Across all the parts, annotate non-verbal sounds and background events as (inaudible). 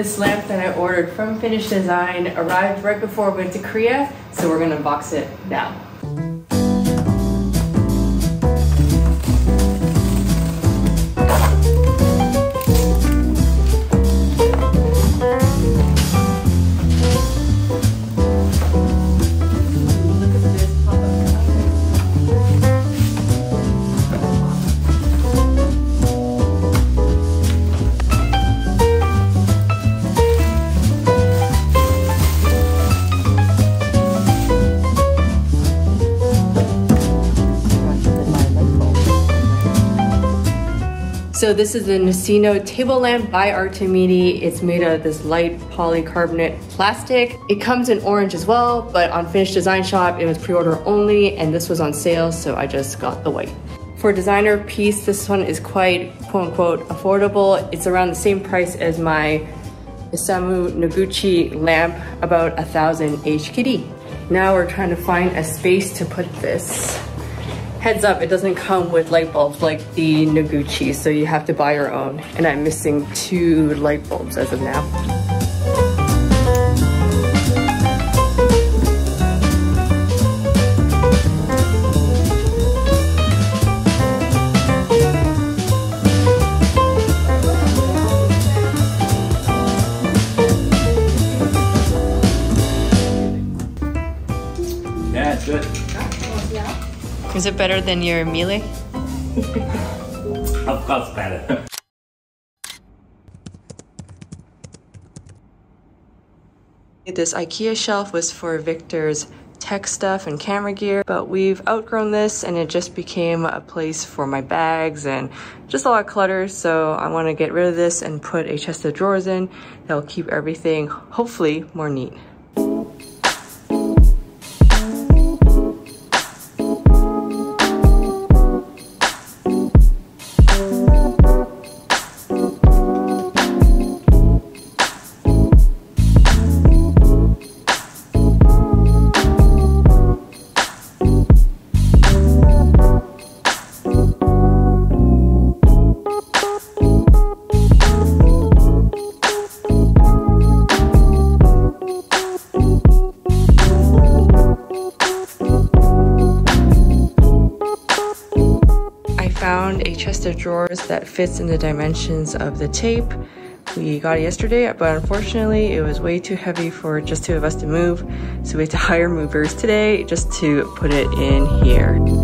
This lamp that I ordered from Finnish Design arrived right before we went to Korea, so we're gonna unbox it now. So this is the Nessino table lamp by Artemide. It's made out of this light polycarbonate plastic. It comes in orange as well, but on Finnish Design Shop, it was pre-order only, and this was on sale, so I just got the white. For designer piece, this one is quite quote unquote affordable. It's around the same price as my Isamu Noguchi lamp, about a thousand HKD. Now we're trying to find a space to put this. Heads up, it doesn't come with light bulbs like the Noguchi, so you have to buy your own. And I'm missing two light bulbs as of now. Is it better than your Miele? (laughs) Of course, better. This IKEA shelf was for Victor's tech stuff and camera gear, but we've outgrown this and it just became a place for my bags and just a lot of clutter. So I want to get rid of this and put a chest of drawers in that'll keep everything hopefully more neat. Found a chest of drawers that fits in the dimensions of the tape. We got it yesterday, but unfortunately it was way too heavy for just two of us to move. So we had to (laughs) hire movers today just to put it in here.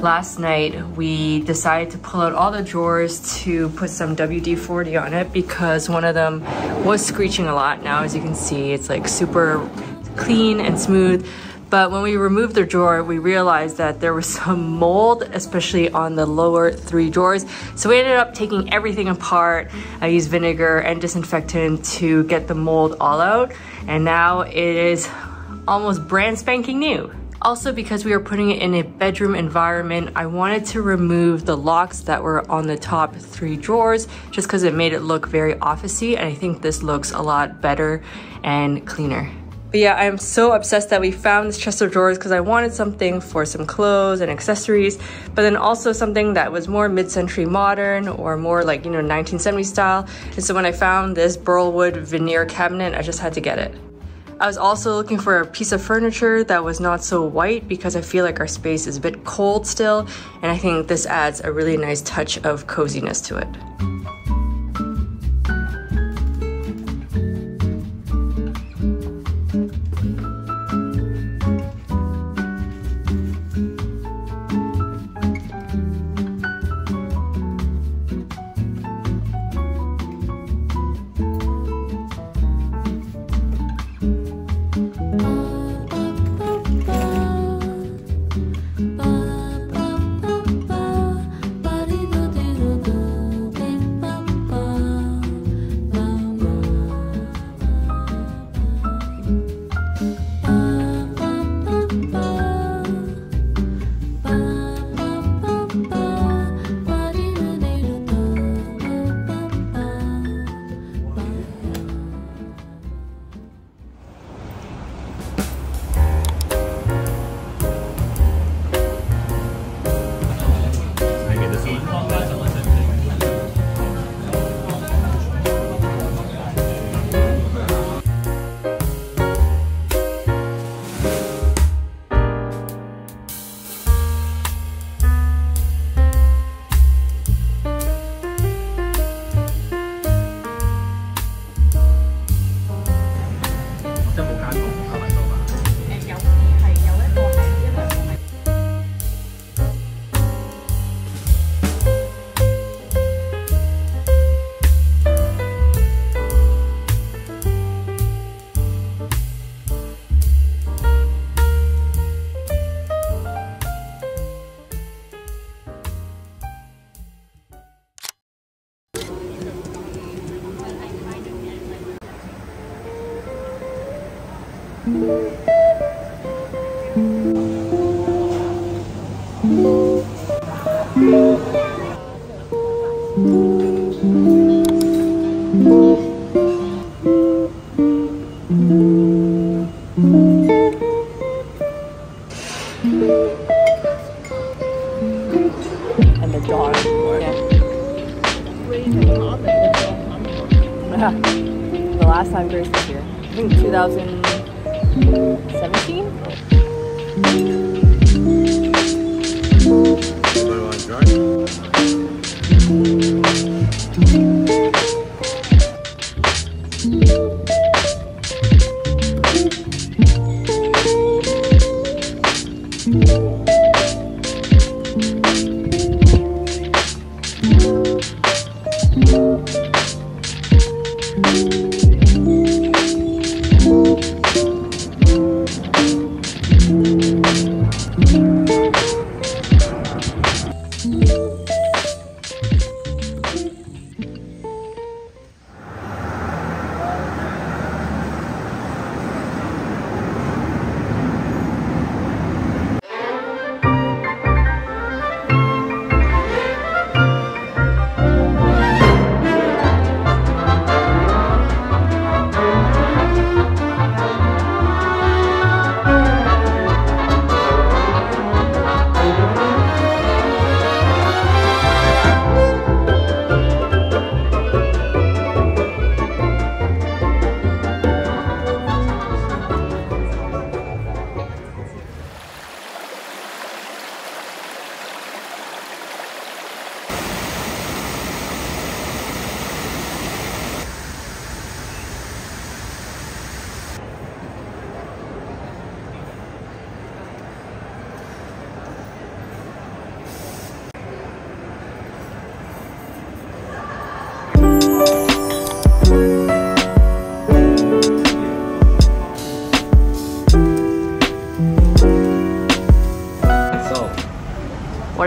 Last night, we decided to pull out all the drawers to put some WD-40 on it because one of them was screeching a lot. Now, as you can see, it's like super clean and smooth. But when we removed the drawer, we realized that there was (laughs) some mold, especially on the lower three drawers. So we ended up taking everything apart. I used vinegar and disinfectant to get the mold all out. And now it is almost brand spanking new. Also, because we were putting it in a bedroom environment, I wanted to remove the locks that were on the top three drawers just because it made it look very officey and I think this looks a lot better and cleaner. But yeah, I'm so obsessed that we found this chest of drawers because I wanted something for some clothes and accessories, but then also something that was more mid-century modern or more like, you know, 1970s style. And so when I found this burlwood veneer cabinet, I just had to get it. I was also looking for a piece of furniture that was not so white because I feel like our space is a bit cold still, and I think this adds a really nice touch of coziness to it. Think 2017?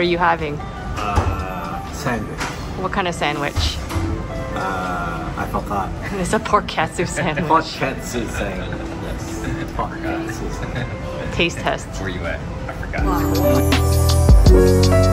Are you having? uh, sandwich. What kind of sandwich? Uh, I forgot. (laughs) It's a pork katsu (laughs) sandwich. Pork katsu sandwich. Yes. Pork katsu sandwich. Taste test. Where you at? I forgot. huge.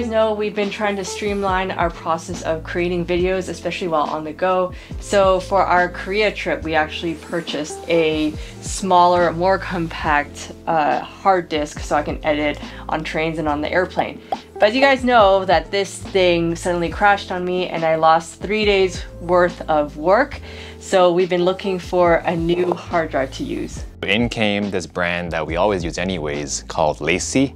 Guys know, we've been trying to streamline our process of creating videos, especially while on the go. So for our Korea trip, we actually purchased a smaller, more compact uh, hard disk so I can edit on trains and on the airplane. But as you guys know that this thing suddenly crashed on me and I lost three days worth of work. So we've been looking for a new hard drive to use. In came this brand that we always use anyways called LaCie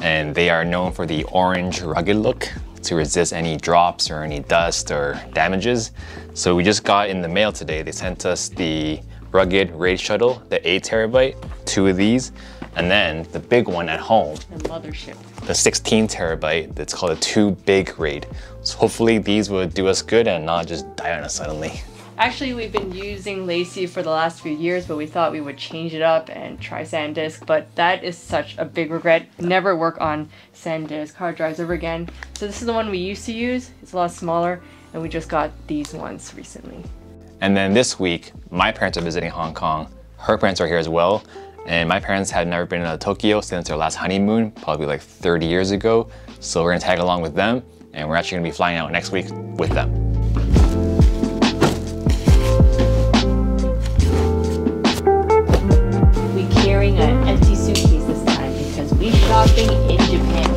and they are known for the orange rugged look to resist any drops or any dust or damages. So we just got in the mail today, they sent us the rugged Raid Shuttle, the 8 terabyte, two of these, and then the big one at home, The mothership. the 16 terabyte, that's called a 2 big Raid. So hopefully these would do us good and not just die on us suddenly. Actually, we've been using LaCie for the last few years, but we thought we would change it up and try SanDisk. But that is such a big regret. Never work on SanDisk hard drives ever again. So this is the one we used to use. It's a lot smaller, and we just got these ones recently. And then this week, my parents are visiting Hong Kong. Her parents are here as well. And my parents had never been to Tokyo since their last honeymoon, probably like 30 years ago. So we're gonna tag along with them, and we're actually gonna be flying out next week with them. shopping in Japan.